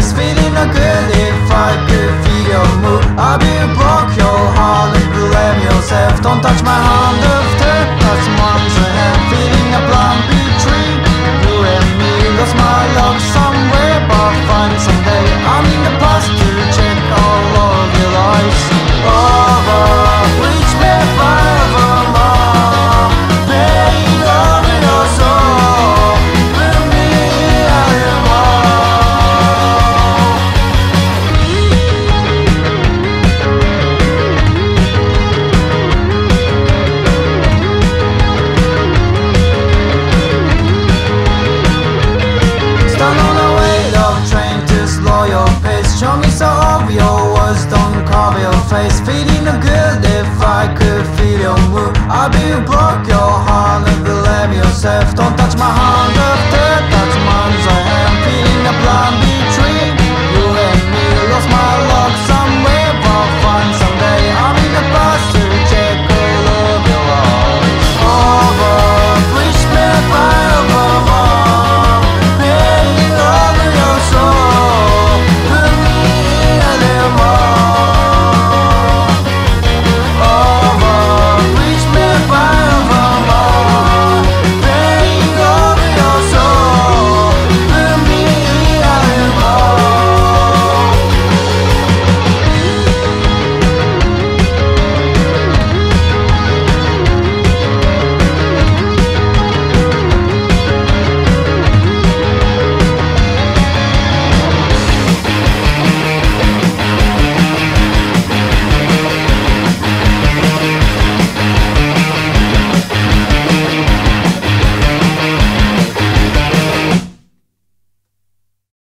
spinning. Show me so of your words, don't cover your face. Feeling no good if I could feel your mood. I'll be broke your heart, never let me yourself.